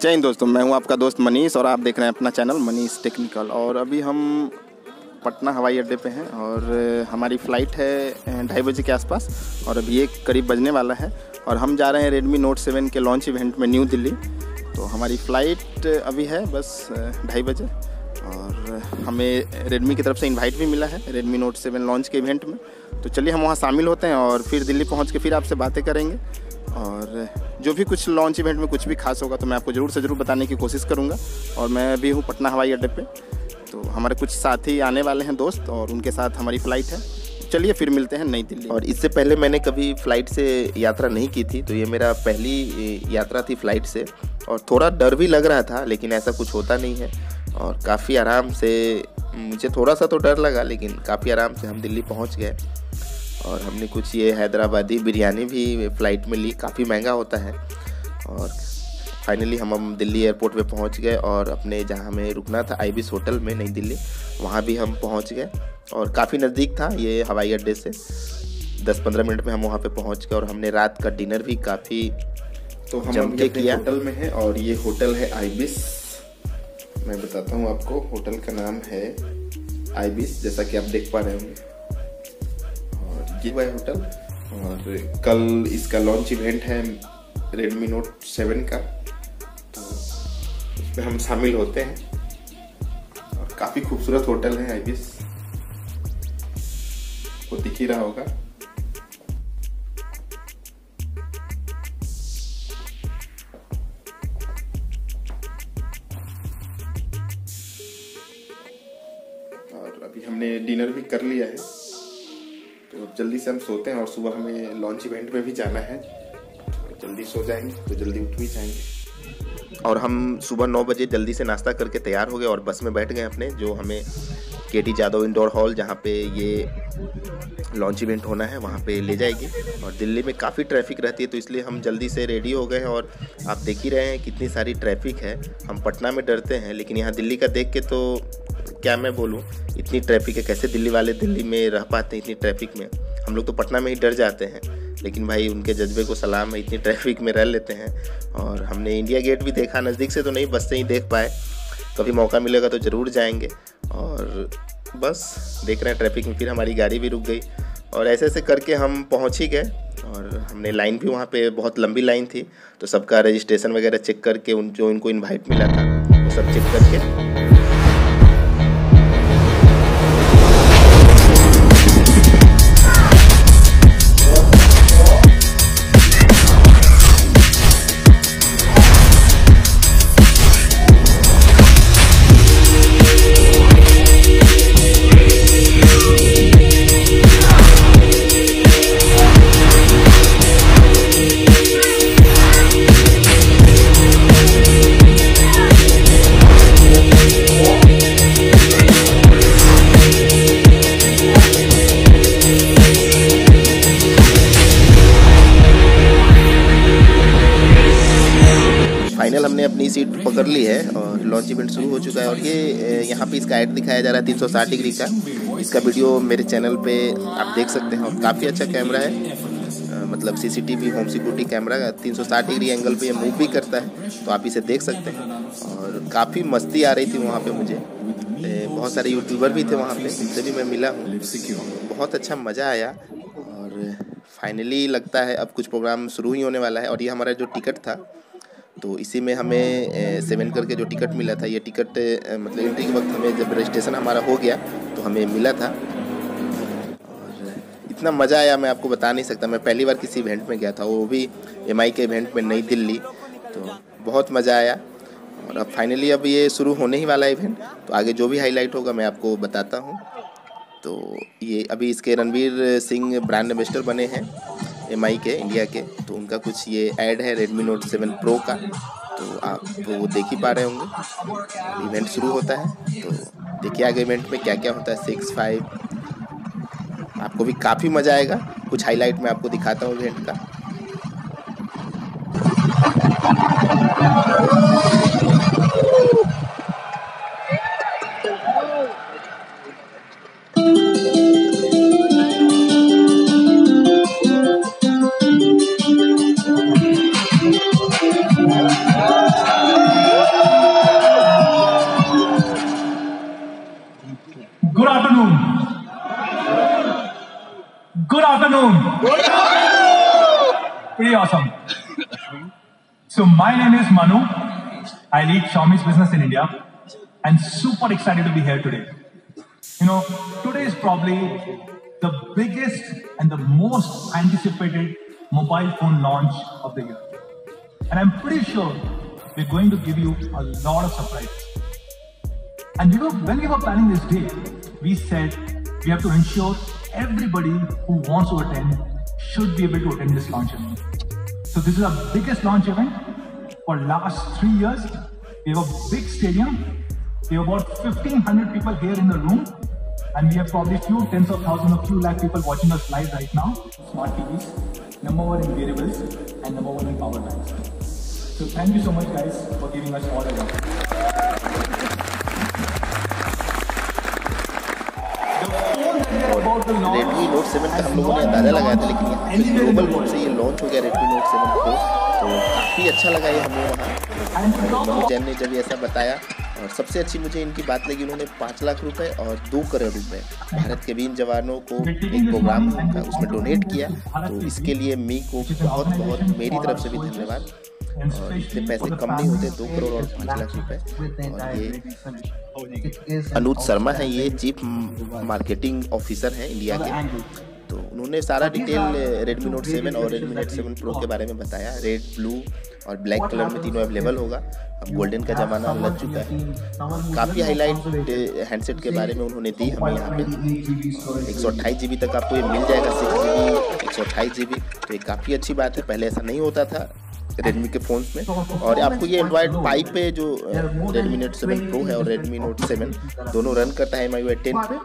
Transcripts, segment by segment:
जय हिंद दोस्तों, मैं हूँ आपका दोस्त मनीष और आप देख रहे हैं अपना चैनल मनीष टेक्निकल। और अभी हम पटना हवाई अड्डे पे हैं और हमारी फ़्लाइट है ढाई बजे के आसपास और अभी एक करीब बजने वाला है। और हम जा रहे हैं रेडमी नोट सेवन के लॉन्च इवेंट में न्यू दिल्ली तो हमारी फ़्लाइट अभी है बस ढाई बजे और हमें रेडमी की तरफ़ से इनवाइट भी मिला है रेडमी नोट सेवन लॉन्च के इवेंट में। तो चलिए हम वहाँ शामिल होते हैं और फिर दिल्ली पहुँच के फिर आपसे बातें करेंगे। और जो भी कुछ लॉन्च इवेंट में कुछ भी खास होगा तो मैं आपको ज़रूर से ज़रूर बताने की कोशिश करूँगा। और मैं भी हूँ पटना हवाई अड्डे पे। तो हमारे कुछ साथी आने वाले हैं दोस्त, और उनके साथ हमारी फ़्लाइट है। चलिए फिर मिलते हैं नई दिल्ली और इससे पहले मैंने कभी फ़्लाइट से यात्रा नहीं की थी तो ये मेरा पहली यात्रा थी फ़्लाइट से। और थोड़ा डर भी लग रहा था, लेकिन ऐसा कुछ होता नहीं है। और काफ़ी आराम से, मुझे थोड़ा सा तो डर लगा, लेकिन काफ़ी आराम से हम दिल्ली पहुँच गए। और हमने कुछ ये हैदराबादी बिरयानी भी फ़्लाइट में ली। काफ़ी महँगा होता है। और फाइनली हम हम दिल्ली एयरपोर्ट पे पहुँच गए और अपने जहाँ हमें रुकना था आई होटल में नई दिल्ली वहाँ भी हम पहुँच गए। और काफ़ी नज़दीक था ये हवाई अड्डे से। दस पंद्रह मिनट में हम वहाँ पे पहुँच गए और हमने रात का डिनर भी काफ़ी तो हम जम के किया। होटल में है और ये होटल है आईबिस मैं बताता हूँ आपको होटल का नाम है आईबिस जैसा कि आप देख पा रहे होंगे। ये हुआ होटल और कल इसका लॉन्च इवेंट है रेडमी नोट सेवन का। तो उसमें हम शामिल होते हैं। और काफ़ी खूबसूरत होटल है आई आईबिस को दिख ही रहा होगा। और अभी हमने डिनर भी कर लिया है। जल्दी से हम सोते हैं और सुबह हमें लॉन्च इवेंट में भी जाना है। तो जल्दी सो जाएँगे तो जल्दी उठ भी जाएँगे। और हम सुबह नौ बजे जल्दी से नाश्ता करके तैयार हो गए और बस में बैठ गए अपने, जो हमें के टी जादव इंडोर हॉल जहाँ पे ये लॉन्च इवेंट होना है, वहाँ पे ले जाएगी। और दिल्ली में काफ़ी ट्रैफ़िक रहती है तो इसलिए हम जल्दी से रेडी हो गए हैं और आप देख ही रहे हैं कितनी सारी ट्रैफ़िक है। हम पटना में डरते हैं, लेकिन यहाँ दिल्ली का देख के तो क्या मैं बोलूँ? इतनी ट्रैफ़िक है, कैसे दिल्ली वाले दिल्ली में रह पाते हैं इतनी ट्रैफ़िक में? हम लोग तो पटना में ही डर जाते हैं, लेकिन भाई उनके जज्बे को सलाम है, इतनी ट्रैफ़िक में रह लेते हैं। और हमने इंडिया गेट भी देखा, नज़दीक से तो नहीं, बस से ही देख पाए। कभी मौका मिलेगा तो ज़रूर जाएँगे। और बस देख रहे हैं ट्रैफ़िक में, फिर हमारी गाड़ी भी रुक गई। और ऐसे ऐसे करके हम पहुँच ही गए। और हमने लाइन भी वहाँ पे बहुत लंबी लाइन थी तो सबका रजिस्ट्रेशन वगैरह चेक करके उन, जो इनको इनवाइट मिला था, वो सब चेक करके अपनी सीट पकड़ ली है और लॉन्च इवेंट शुरू हो चुका है और ये यहाँ पे इसका ऐड दिखाया जा रहा है तीन सौ साठ डिग्री का। इसका वीडियो मेरे चैनल पे आप देख सकते हैं और काफ़ी अच्छा कैमरा है। मतलब सीसीटीवी होम सिक्योरिटी कैमरा सौ साठ डिग्री एंगल पे ये मूव भी करता है तो आप इसे देख सकते हैं। और काफ़ी मस्ती आ रही थी वहाँ पे मुझे। बहुत सारे यूट्यूबर भी थे वहाँ पे, उनसे भी मैं मिला हूँ। बहुत अच्छा मज़ा आया और फाइनली लगता है अब कुछ प्रोग्राम शुरू ही होने वाला है और ये हमारा जो टिकट था तो इसी में हमें सेवन करके जो टिकट मिला था, ये टिकट मतलब एंट्री के वक्त हमें जब रजिस्ट्रेशन हमारा हो गया तो हमें मिला था। और इतना मज़ा आया, मैं आपको बता नहीं सकता। मैं पहली बार किसी इवेंट में गया था, वो भी एमआई के इवेंट में, नई दिल्ली। तो बहुत मज़ा आया। और अब फाइनली अब ये शुरू होने ही वाला इवेंट तो आगे जो भी हाईलाइट होगा, मैं आपको बताता हूँ। तो ये अभी इसके रणवीर सिंह ब्रांड एम्बेसडर बने हैं। एमआई के इंडिया के तो उनका कुछ ये ऐड है रेडमी नोट सेवन प्रो का। तो आप वो देख ही पा रहे होंगे। इवेंट शुरू होता है तो देखिए आगे इवेंट में क्या क्या होता है। सिक्स फाइव आपको भी काफ़ी मज़ा आएगा। कुछ हाईलाइट मैं आपको दिखाता हूँ इवेंट का। So my name is Manu. I lead Xiaomi's business in India and super excited to be here today. You know, today is probably the biggest and the most anticipated mobile phone launch of the year. And I'm pretty sure we're going to give you a lot of surprises. And you know, when we were planning this day, we said we have to ensure everybody who wants to attend should be able to attend this launch event. So this is our biggest launch event for last three years. We have a big stadium. We have about 1500 people here in the room. And we have probably few tens of thousands or few lakh people watching us live right now. Smart TVs, number one in wearables, and number one in power banks. So thank you so much guys for giving us all a love. Redmi Note seven का हम लोगों ने अंदाज़ा लगाया था लेकिन यहाँ पे ग्लोबल मोड से ये लॉन्च हो गया रेडमी नोट सेवन को तो काफ़ी अच्छा लगा ये हमें वहाँ। जैन ने जब ऐसा बताया और सबसे अच्छी मुझे इनकी बात लगी उन्होंने पाँच लाख रुपए और दो करोड़ रुपए। भारत के वीर जवानों को एक प्रोग्राम उसमें डोनेट किया। तो इसके लिए मी को बहुत बहुत मेरी तरफ़ से भी धन्यवाद। और इतने पैसे कम नहीं होते दो करोड़ और पाँच लाख रुपए। और ये अनुज शर्मा है ये चीफ मार्केटिंग ऑफिसर हैं इंडिया के। तो उन्होंने सारा डिटेल रेडमी नोट सेवन और रेडमी नोट सेवन प्रो के बारे में बताया। रेड ब्लू और ब्लैक कलर में तीनों अवेलेबल होगा। अब गोल्डन का ज़माना लग चुका है। काफ़ी हाईलाइट हैंडसेट के बारे में उन्होंने दी हमें यहाँ पे। एक सौ अट्ठाईस जी बी तक आपको ये मिल जाएगा सिक्स जी बी एक सौ अट्ठाईस जी बी तो ये काफ़ी अच्छी बात है पहले ऐसा नहीं होता था। रेडमी के फ़ोन में। और आपको ये एंड्रॉयड फाइव पे जो रेडमी नोट सेवन प्रो है और रेडमी नोट सेवन दोनों रन करता है एम आई टेन पे।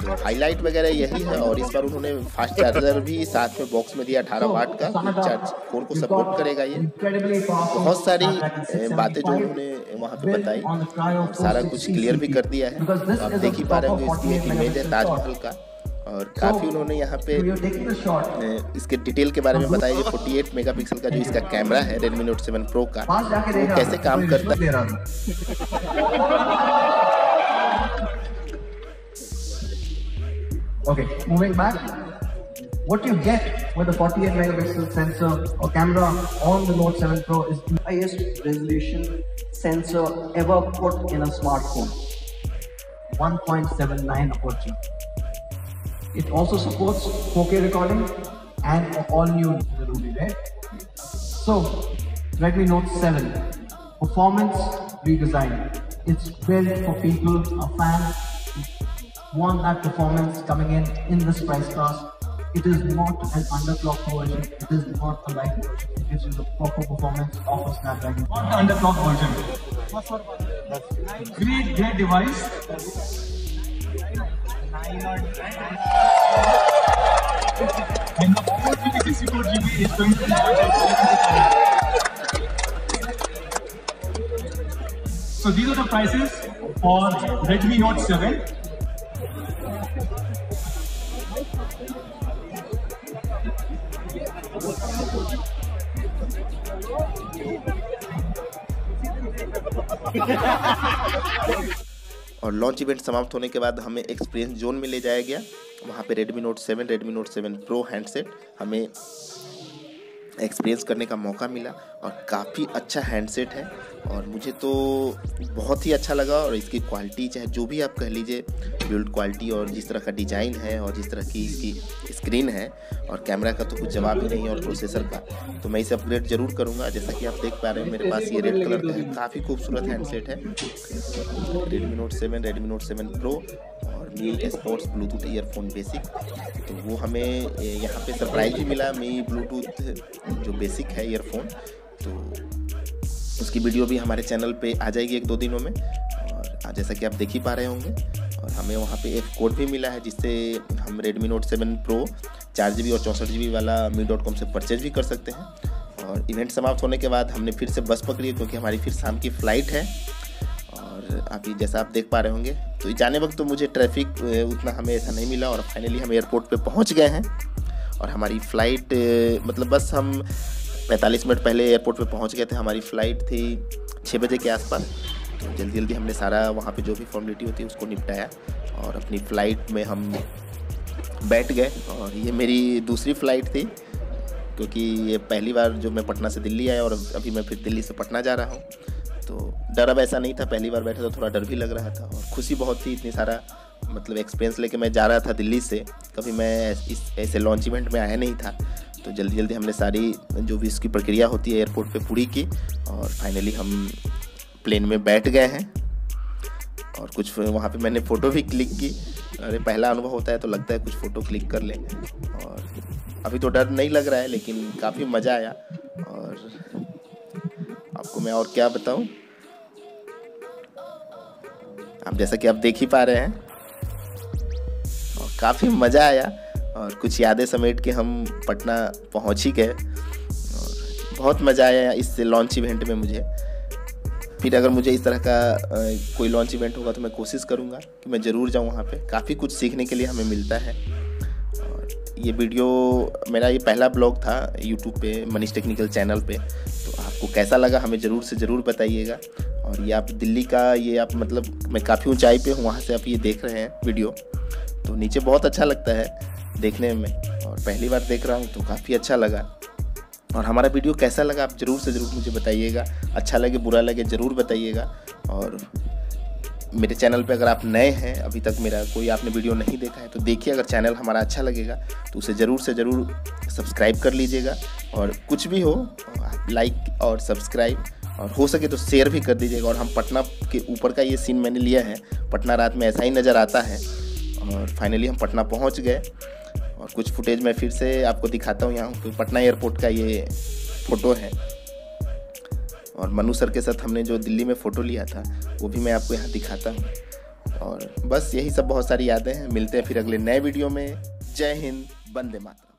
तो हाईलाइट वगैरह यही है और इस बार उन्होंने फास्ट चार्जर भी साथ में बॉक्स में दिया अठारह वाट का। चार्ज फ़ोन को सपोर्ट करेगा ये। बहुत सारी बातें जो उन्होंने वहाँ पे बताई। सारा कुछ क्लियर भी कर दिया है। आप देख ही पा रहे होंगे इसकी एक इमेज है ताजमहल का। और काफ़ी उन्होंने यहाँ पे इसके डिटेल के बारे में बताया ये 48 मेगापिक्सल का जो इसका कैमरा है Redmi Note 7 Pro का वो कैसे काम करता है Okay, moving back. What you get with the 48 megapixel sensor or camera on the Note 7 Pro is the highest resolution sensor ever put in a smartphone. 1.79 aperture. It also supports 4K recording and all new Ruby, right? So, Redmi Note 7 performance redesign. It's built for people, a fan want that performance coming in in this price class. It is not an underclocked version. It is not a light version. It gives you the proper performance of a Snapdragon. Not the underclocked version. Great, great device. And the 4GB, 64 GB is going to be So these are the prices for Redmi Note 7. और launch event समाप्त होने के बाद हमें experience zone में ले जाया गया। वहाँ पे Redmi Note 7, Redmi Note 7 Pro handset हमें एक्सपीरियंस करने का मौका मिला और काफ़ी अच्छा हैंडसेट है। और मुझे तो बहुत ही अच्छा लगा और इसकी क्वालिटी चाहे जो भी आप कह लीजिए बिल्ड क्वालिटी और जिस तरह का डिज़ाइन है और जिस तरह की इसकी स्क्रीन है और कैमरा का तो कुछ जवाब ही नहीं और प्रोसेसर का तो मैं इसे अपग्रेड ज़रूर करूँगा। जैसा कि आप देख पा रहे हैं, मेरे पास ये रेड कलर का है। काफ़ी खूबसूरत हैंडसेट है। Redmi note seven Redmi note seven pro और Mi sports Bluetooth earphone basic तो वो हमें यहाँ पे सरप्राइज़ भी मिला। मी ब्लूटूथ जो बेसिक है ईयरफोन तो उसकी वीडियो भी हमारे चैनल पे आ जाएगी एक दो दिनों में। और जैसा कि आप देख ही पा रहे होंगे। और हमें वहाँ पे एक कोड भी मिला है जिससे हम Redmi Note 7 Pro चार जी और चौंसठ जी वाला मी डॉट कॉम से परचेज भी कर सकते हैं। और इवेंट समाप्त होने के बाद हमने फिर से बस पकड़ी क्योंकि हमारी फिर शाम की फ़्लाइट है। और, अभी जैसा आप देख पा रहे होंगे तो जाने वक्त तो मुझे ट्रैफ़िक उतना हमें ऐसा नहीं मिला और फाइनली हम एयरपोर्ट पर पहुँच गए हैं। और हमारी फ़्लाइट मतलब बस हम 45 मिनट पहले एयरपोर्ट पे पहुँच गए थे। हमारी फ़्लाइट थी छः बजे के आसपास। तो जल्दी जल्दी हमने सारा वहाँ पे जो भी फॉर्मेलिटी होती है उसको निपटाया और अपनी फ़्लाइट में हम बैठ गए। और ये मेरी दूसरी फ़्लाइट थी, क्योंकि ये पहली बार जो मैं पटना से दिल्ली आया और अभी मैं फिर दिल्ली से पटना जा रहा हूँ। तो डर अब ऐसा नहीं था, पहली बार बैठा तो थोड़ा डर भी लग रहा था और खुशी बहुत थी इतनी सारा मतलब एक्सपीरियंस लेके मैं जा रहा था दिल्ली से। कभी मैं इस ऐसे लॉन्च इवेंट में आया नहीं था। तो जल्दी जल्दी हमने सारी जो भी इसकी प्रक्रिया होती है एयरपोर्ट पे पूरी की और फाइनली हम प्लेन में बैठ गए हैं। और कुछ वहाँ पे मैंने फ़ोटो भी क्लिक की। अरे, पहला अनुभव होता है तो लगता है कुछ फ़ोटो क्लिक कर लें। और अभी तो डर नहीं लग रहा है, लेकिन काफ़ी मज़ा आया। और आपको मैं और क्या बताऊँ? आप जैसा कि आप देख ही पा रहे हैं। और काफ़ी मज़ा आया। और कुछ यादें समेट के हम पटना पहुँच ही गए। और बहुत मज़ा आया इस लॉन्च इवेंट में मुझे। फिर अगर मुझे इस तरह का कोई लॉन्च इवेंट होगा तो मैं कोशिश करूँगा कि मैं ज़रूर जाऊँ वहाँ पे। काफ़ी कुछ सीखने के लिए हमें मिलता है। और ये वीडियो, मेरा ये पहला ब्लॉग था यूट्यूब पे, मनीष टेक्निकल चैनल पे। तो आपको कैसा लगा हमें ज़रूर से ज़रूर बताइएगा। और ये आप दिल्ली का, ये आप मतलब मैं काफ़ी ऊंचाई पे हूँ, वहाँ से आप ये देख रहे हैं वीडियो। तो नीचे बहुत अच्छा लगता है। देखने में। और पहली बार देख रहा हूँ तो काफ़ी अच्छा लगा। और हमारा वीडियो कैसा लगा आप ज़रूर से ज़रूर मुझे बताइएगा। अच्छा लगे, बुरा लगे ज़रूर बताइएगा। और मेरे चैनल पे अगर आप नए हैं, अभी तक मेरा कोई आपने वीडियो नहीं देखा है तो देखिए अगर चैनल हमारा अच्छा लगेगा तो उसे ज़रूर से ज़रूर सब्सक्राइब कर लीजिएगा। और कुछ भी हो लाइक और सब्सक्राइब, और हो सके तो शेयर भी कर दीजिएगा। और हम पटना के ऊपर का ये सीन मैंने लिया है। पटना रात में ऐसा ही नज़र आता है। और फाइनली हम पटना पहुँच गए। और कुछ फुटेज मैं फिर से आपको दिखाता हूँ यहाँ तो पटना एयरपोर्ट का ये फ़ोटो है। और मनु सर के साथ हमने जो दिल्ली में फ़ोटो लिया था, वो भी मैं आपको यहाँ दिखाता हूँ। और बस यही सब बहुत सारी यादें हैं। मिलते हैं फिर अगले नए वीडियो में। जय हिंद बंदे माता